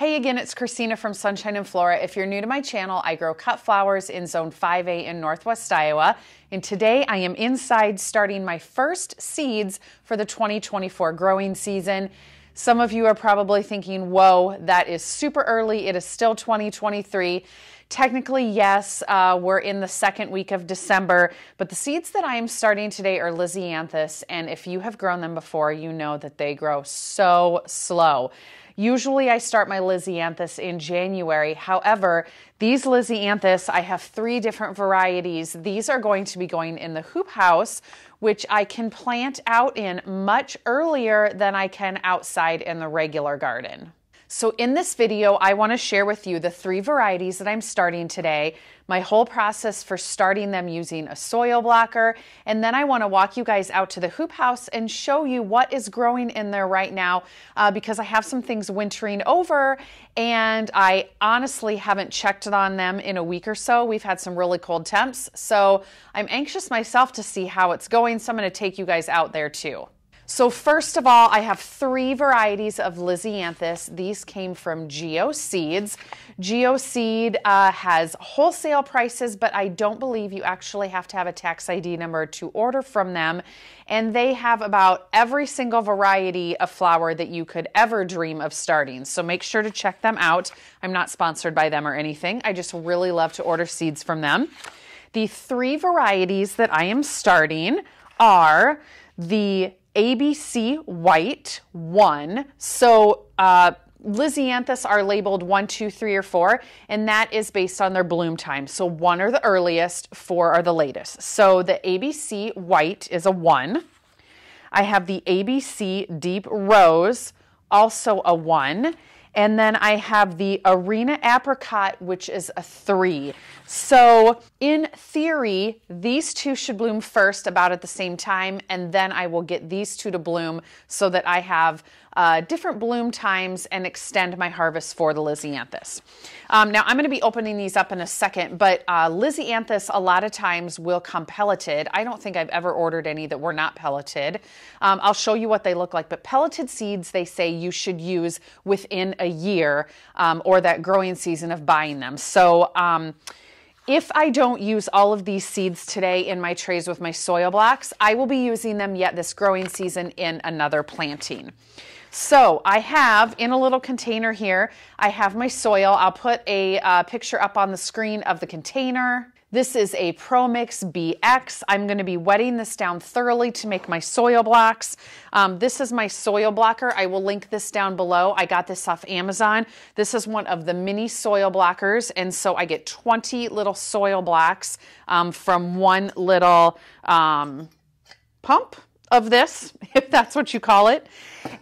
Hey again, it's Christina from Sunshine and Flora. If you're new to my channel, I grow cut flowers in Zone 5A in Northwest Iowa. And today I am inside starting my first seeds for the 2024 growing season. Some of you are probably thinking, whoa, that is super early. It is still 2023. Technically, yes, uh, we're in the second week of December, but the seeds that I am starting today are Lisianthus, and if you have grown them before, you know that they grow so slow. Usually I start my Lisianthus in January. However, these Lisianthus, I have three different varieties. These are going to be going in the hoop house, which I can plant out in much earlier than I can outside in the regular garden. So in this video, I wanna share with you the three varieties that I'm starting today, my whole process for starting them using a soil blocker, and then I wanna walk you guys out to the hoop house and show you what is growing in there right now uh, because I have some things wintering over and I honestly haven't checked on them in a week or so. We've had some really cold temps, so I'm anxious myself to see how it's going, so I'm gonna take you guys out there too. So first of all, I have three varieties of Lisianthus. These came from Geo Seeds. Geo Seed uh, has wholesale prices, but I don't believe you actually have to have a tax ID number to order from them. And they have about every single variety of flower that you could ever dream of starting. So make sure to check them out. I'm not sponsored by them or anything. I just really love to order seeds from them. The three varieties that I am starting are the ABC White 1. So uh, Lisianthus are labeled one, two, three, or 4, and that is based on their bloom time. So 1 are the earliest, 4 are the latest. So the ABC White is a 1. I have the ABC Deep Rose, also a 1. And then I have the Arena Apricot, which is a three. So, in theory, these two should bloom first about at the same time, and then I will get these two to bloom so that I have uh, different bloom times and extend my harvest for the Lisianthus. Um, now I'm going to be opening these up in a second, but uh, Lisianthus a lot of times will come pelleted. I don't think I've ever ordered any that were not pelleted. Um, I'll show you what they look like, but pelleted seeds they say you should use within a year um, or that growing season of buying them. So um, if I don't use all of these seeds today in my trays with my soil blocks, I will be using them yet this growing season in another planting. So I have in a little container here, I have my soil. I'll put a uh, picture up on the screen of the container. This is a ProMix BX. I'm going to be wetting this down thoroughly to make my soil blocks. Um, this is my soil blocker. I will link this down below. I got this off Amazon. This is one of the mini soil blockers, and so I get 20 little soil blocks um, from one little um, pump of this, if that's what you call it.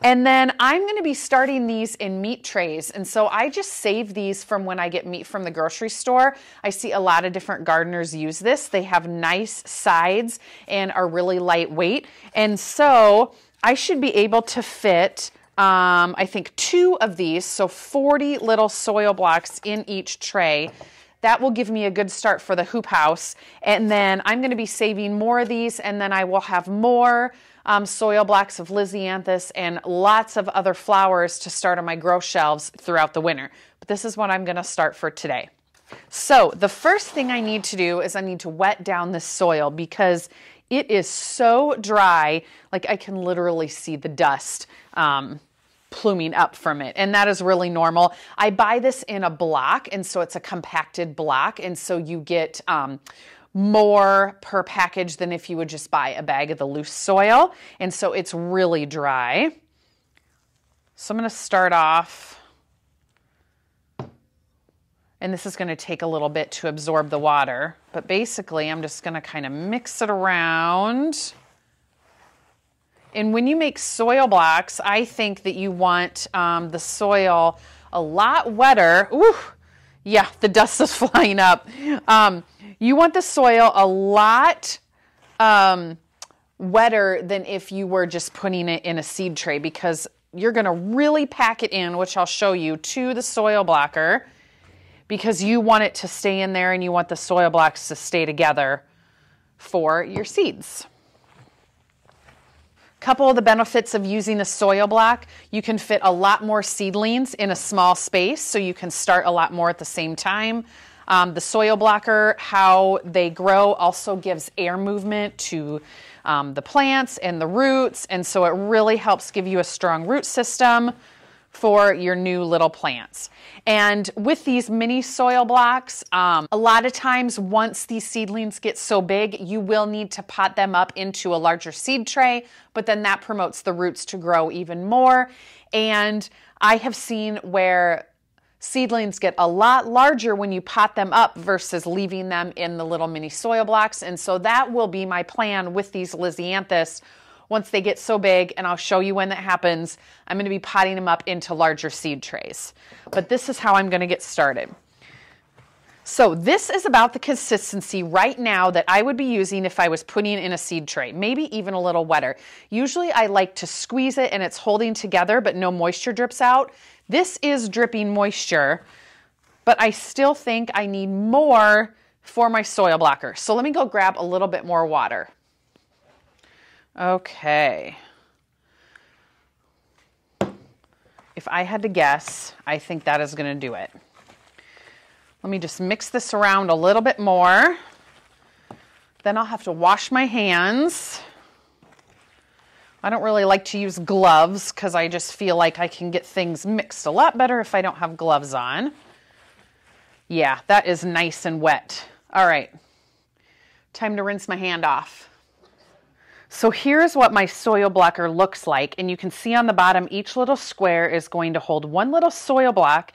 And then I'm going to be starting these in meat trays. And so I just save these from when I get meat from the grocery store. I see a lot of different gardeners use this. They have nice sides and are really lightweight. And so I should be able to fit um, I think two of these, so 40 little soil blocks in each tray. That will give me a good start for the hoop house. And then I'm going to be saving more of these, and then I will have more um, soil blocks of Lisianthus and lots of other flowers to start on my grow shelves throughout the winter. But this is what I'm going to start for today. So the first thing I need to do is I need to wet down the soil because it is so dry, like I can literally see the dust. Um, pluming up from it. And that is really normal. I buy this in a block, and so it's a compacted block. And so you get um, more per package than if you would just buy a bag of the loose soil. And so it's really dry. So I'm going to start off. And this is going to take a little bit to absorb the water. But basically, I'm just going to kind of mix it around. And when you make soil blocks, I think that you want um, the soil a lot wetter. Ooh, yeah, the dust is flying up. Um, you want the soil a lot um, wetter than if you were just putting it in a seed tray because you're going to really pack it in, which I'll show you, to the soil blocker because you want it to stay in there and you want the soil blocks to stay together for your seeds. Couple of the benefits of using a soil block, you can fit a lot more seedlings in a small space, so you can start a lot more at the same time. Um, the soil blocker, how they grow, also gives air movement to um, the plants and the roots, and so it really helps give you a strong root system for your new little plants. And with these mini soil blocks, um, a lot of times once these seedlings get so big, you will need to pot them up into a larger seed tray, but then that promotes the roots to grow even more. And I have seen where seedlings get a lot larger when you pot them up versus leaving them in the little mini soil blocks. And so that will be my plan with these Lisianthus. Once they get so big, and I'll show you when that happens, I'm going to be potting them up into larger seed trays. But this is how I'm going to get started. So this is about the consistency right now that I would be using if I was putting in a seed tray, maybe even a little wetter. Usually I like to squeeze it and it's holding together, but no moisture drips out. This is dripping moisture, but I still think I need more for my soil blocker. So let me go grab a little bit more water. Okay. If I had to guess, I think that is going to do it. Let me just mix this around a little bit more. Then I'll have to wash my hands. I don't really like to use gloves because I just feel like I can get things mixed a lot better if I don't have gloves on. Yeah, that is nice and wet. All right, time to rinse my hand off. So here's what my soil blocker looks like. And you can see on the bottom, each little square is going to hold one little soil block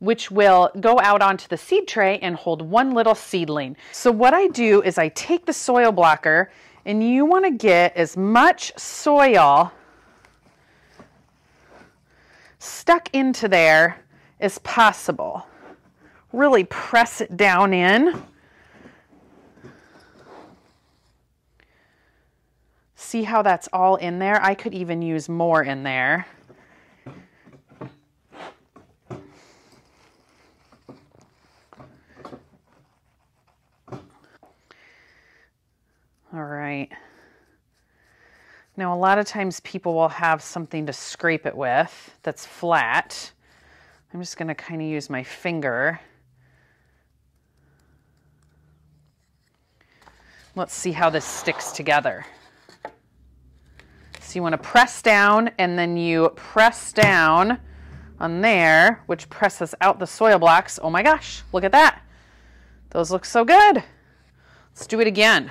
which will go out onto the seed tray and hold one little seedling. So what I do is I take the soil blocker and you want to get as much soil stuck into there as possible. Really press it down in. See how that's all in there? I could even use more in there. All right. Now, a lot of times people will have something to scrape it with that's flat. I'm just going to kind of use my finger. Let's see how this sticks together. So you want to press down and then you press down on there, which presses out the soil blocks. Oh my gosh, look at that. Those look so good. Let's do it again.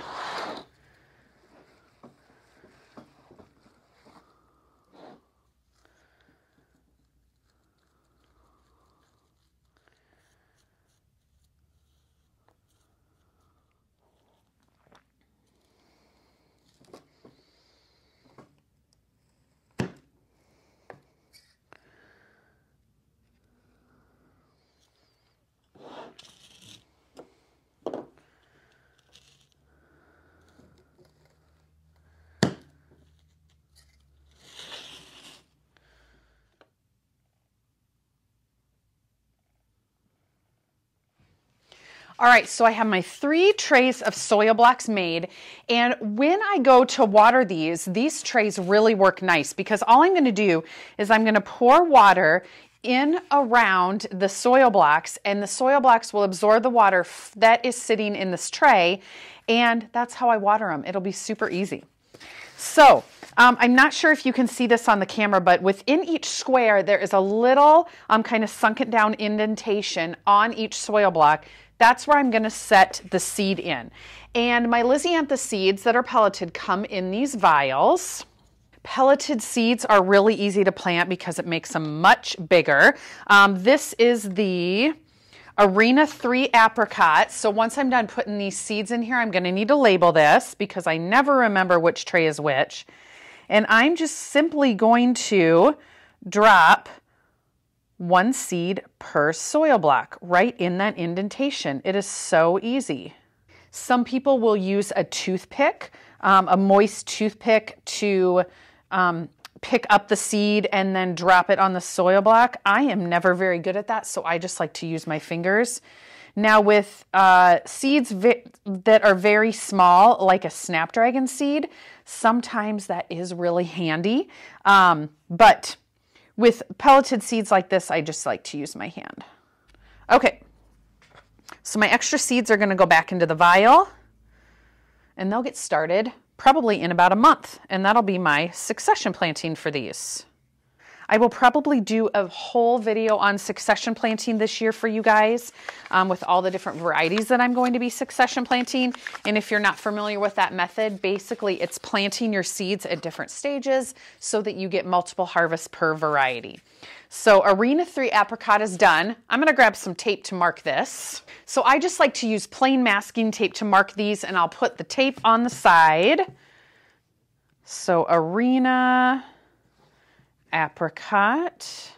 All right, so I have my three trays of soil blocks made. And when I go to water these, these trays really work nice because all I'm gonna do is I'm gonna pour water in around the soil blocks and the soil blocks will absorb the water that is sitting in this tray. And that's how I water them. It'll be super easy. So um, I'm not sure if you can see this on the camera, but within each square, there is a little um, kind of sunken down indentation on each soil block that's where I'm going to set the seed in. And my Lisiantha seeds that are pelleted come in these vials. Pelleted seeds are really easy to plant because it makes them much bigger. Um, this is the Arena 3 apricot. So once I'm done putting these seeds in here, I'm going to need to label this because I never remember which tray is which. And I'm just simply going to drop one seed per soil block right in that indentation. It is so easy. Some people will use a toothpick, um, a moist toothpick to um, pick up the seed and then drop it on the soil block. I am never very good at that, so I just like to use my fingers. Now, with uh, seeds that are very small, like a snapdragon seed, sometimes that is really handy. Um, but with pelleted seeds like this, I just like to use my hand. Okay, so my extra seeds are going to go back into the vial and they'll get started probably in about a month, and that'll be my succession planting for these. I will probably do a whole video on succession planting this year for you guys um, with all the different varieties that I'm going to be succession planting. And if you're not familiar with that method, basically it's planting your seeds at different stages so that you get multiple harvests per variety. So Arena 3 apricot is done. I'm gonna grab some tape to mark this. So I just like to use plain masking tape to mark these and I'll put the tape on the side. So Arena apricot.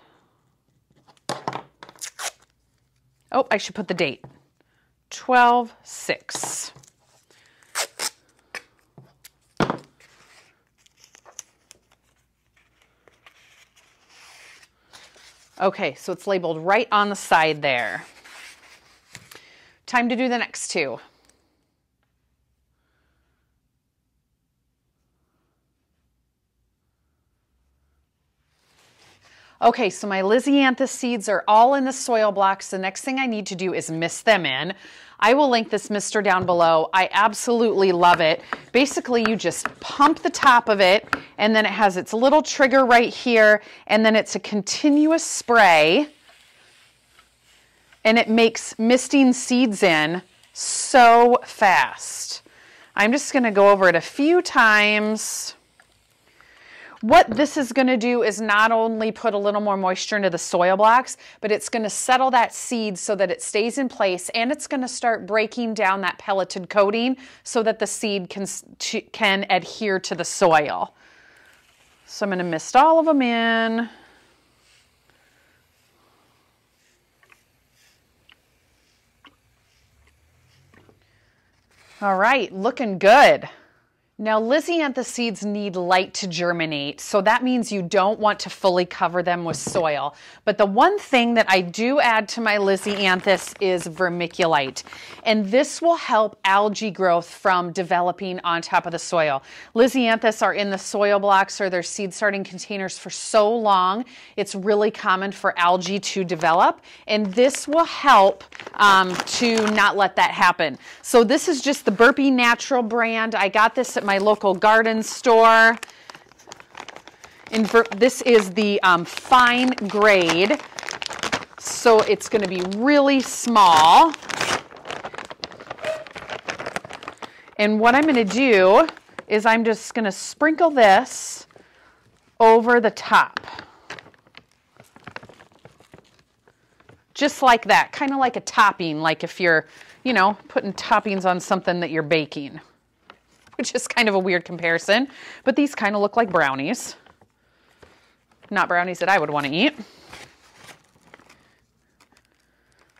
Oh, I should put the date. 12 6. Okay, so it's labeled right on the side there. Time to do the next two. Okay, so my Lisianthus seeds are all in the soil blocks. The next thing I need to do is mist them in. I will link this mister down below. I absolutely love it. Basically, you just pump the top of it, and then it has its little trigger right here, and then it's a continuous spray, and it makes misting seeds in so fast. I'm just gonna go over it a few times. What this is going to do is not only put a little more moisture into the soil blocks, but it's going to settle that seed so that it stays in place and it's going to start breaking down that pelleted coating so that the seed can, can adhere to the soil. So I'm going to mist all of them in. All right, looking good. Now, Lisianthus seeds need light to germinate, so that means you don't want to fully cover them with soil. But the one thing that I do add to my Lisianthus is vermiculite, and this will help algae growth from developing on top of the soil. Lisianthus are in the soil blocks or their seed starting containers for so long, it's really common for algae to develop, and this will help um, to not let that happen. So this is just the Burpee Natural brand. I got this at my local garden store. In, this is the um, fine grade, so it's going to be really small. And what I'm going to do is I'm just going to sprinkle this over the top. Just like that, kind of like a topping, like if you're, you know, putting toppings on something that you're baking which is kind of a weird comparison. But these kind of look like brownies. Not brownies that I would want to eat.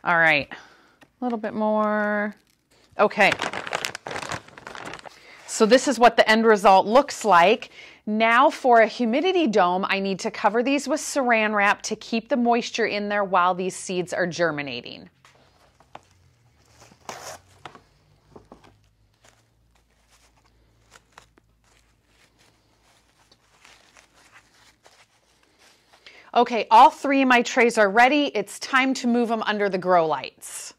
All right, a little bit more. Okay. So this is what the end result looks like. Now for a humidity dome, I need to cover these with saran wrap to keep the moisture in there while these seeds are germinating. Okay, all three of my trays are ready. It's time to move them under the grow lights.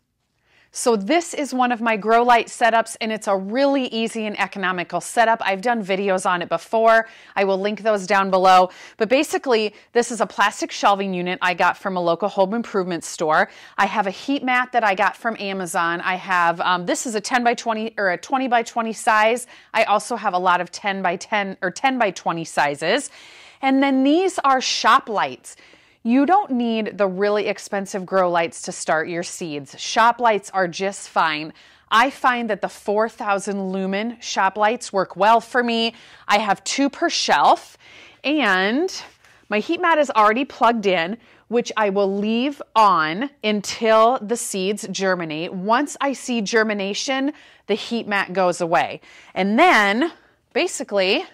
So this is one of my grow light setups and it's a really easy and economical setup. I've done videos on it before. I will link those down below. But basically, this is a plastic shelving unit I got from a local home improvement store. I have a heat mat that I got from Amazon. I have, um, this is a 10 by 20 or a 20 by 20 size. I also have a lot of 10 by 10 or 10 by 20 sizes. And then these are shop lights. You don't need the really expensive grow lights to start your seeds. Shop lights are just fine. I find that the 4000 lumen shop lights work well for me. I have two per shelf and my heat mat is already plugged in, which I will leave on until the seeds germinate. Once I see germination, the heat mat goes away. And then basically,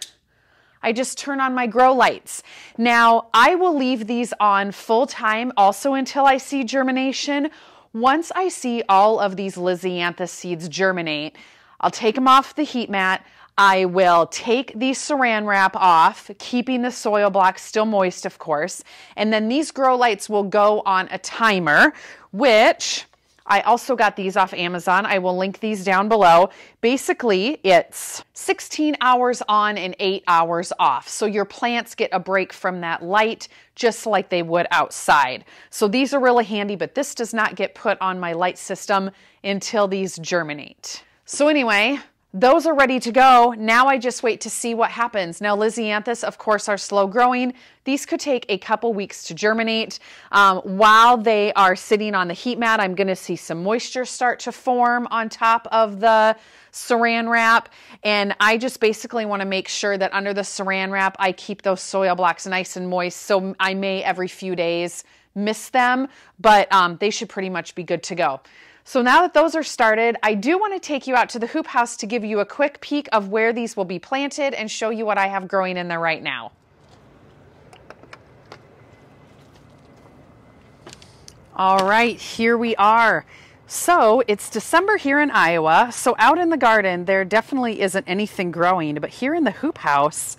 I just turn on my grow lights. Now, I will leave these on full time also until I see germination. once I see all of these Lisianthus seeds germinate, I'll take them off the heat mat. I will take the saran wrap off, keeping the soil block still moist, of course. And then these grow lights will go on a timer, which I also got these off Amazon. I will link these down below. Basically, it's 16 hours on and 8 hours off. So your plants get a break from that light just like they would outside. So these are really handy, but this does not get put on my light system until these germinate. So anyway, those are ready to go. Now I just wait to see what happens. Now, Lisianthus, of course, are slow growing. These could take a couple weeks to germinate. Um, while they are sitting on the heat mat, I'm going to see some moisture start to form on top of the saran wrap. And I just basically want to make sure that under the saran wrap, I keep those soil blocks nice and moist. So I may every few days miss them, but um, they should pretty much be good to go. So now that those are started, I do want to take you out to the hoop house to give you a quick peek of where these will be planted and show you what I have growing in there right now. All right, here we are. So it's December here in Iowa. So out in the garden, there definitely isn't anything growing, but here in the hoop house,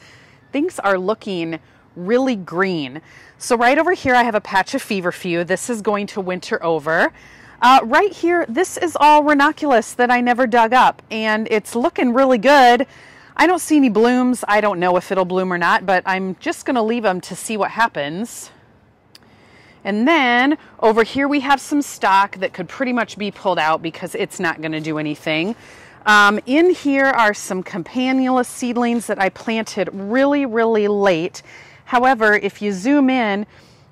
things are looking really green. So right over here, I have a patch of feverfew. This is going to winter over. Uh, right here, this is all ranunculus that I never dug up, and it's looking really good. I don't see any blooms. I don't know if it'll bloom or not, but I'm just going to leave them to see what happens. And then over here we have some stock that could pretty much be pulled out because it's not going to do anything. Um, in here are some campanula seedlings that I planted really, really late. However, if you zoom in,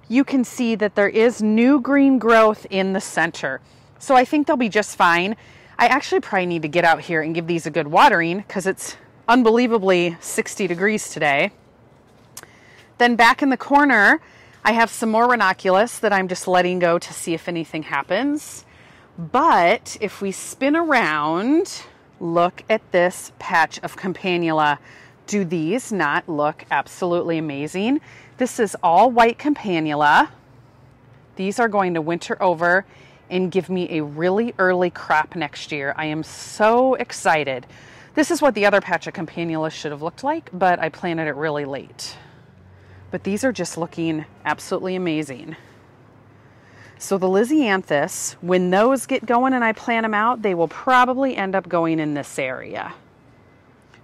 you can see that there is new green growth in the center. So I think they'll be just fine. I actually probably need to get out here and give these a good watering because it's unbelievably 60 degrees today. Then back in the corner, I have some more ranunculus that I'm just letting go to see if anything happens. But if we spin around, look at this patch of campanula. Do these not look absolutely amazing? This is all white campanula. These are going to winter over and give me a really early crop next year. I am so excited. This is what the other patch of campanula should have looked like, but I planted it really late. But these are just looking absolutely amazing. So the Lisianthus, when those get going and I plant them out, they will probably end up going in this area.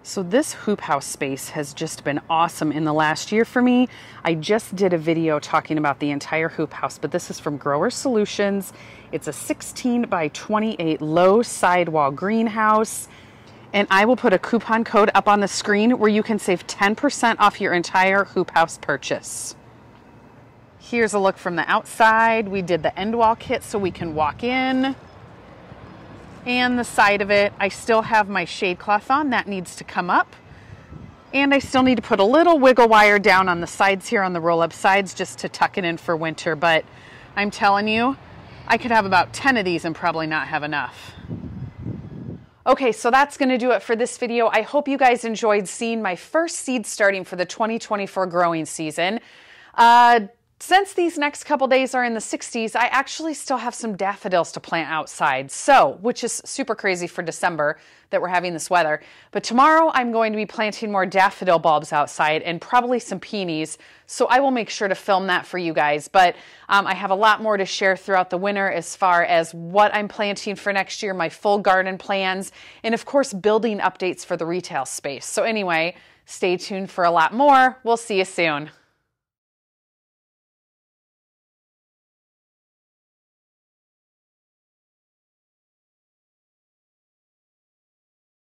So this hoop house space has just been awesome in the last year for me. I just did a video talking about the entire hoop house, but this is from Grower Solutions. It's a 16 by 28 low sidewall greenhouse. And I will put a coupon code up on the screen where you can save 10% off your entire hoop house purchase. Here's a look from the outside. We did the end wall kit so we can walk in and the side of it. I still have my shade cloth on, that needs to come up. And I still need to put a little wiggle wire down on the sides here on the roll up sides just to tuck it in for winter. But I'm telling you, I could have about 10 of these and probably not have enough. Okay, so that's going to do it for this video. I hope you guys enjoyed seeing my first seed starting for the 2024 growing season. Uh, since these next couple days are in the 60s, I actually still have some daffodils to plant outside. So, which is super crazy for December that we're having this weather. But tomorrow I'm going to be planting more daffodil bulbs outside and probably some peonies. So I will make sure to film that for you guys. But um, I have a lot more to share throughout the winter as far as what I'm planting for next year, my full garden plans, and of course, building updates for the retail space. So anyway, stay tuned for a lot more. We'll see you soon.